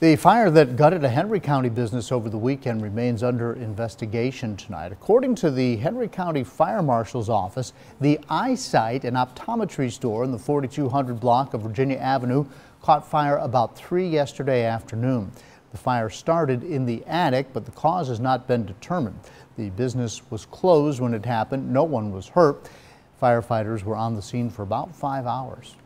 The fire that gutted a Henry County business over the weekend remains under investigation tonight. According to the Henry County Fire Marshal's office, the Eye Site and Optometry store in the 4200 block of Virginia Avenue caught fire about 3 yesterday afternoon. The fire started in the attic, but the cause has not been determined. The business was closed when it happened. No one was hurt. Firefighters were on the scene for about five hours.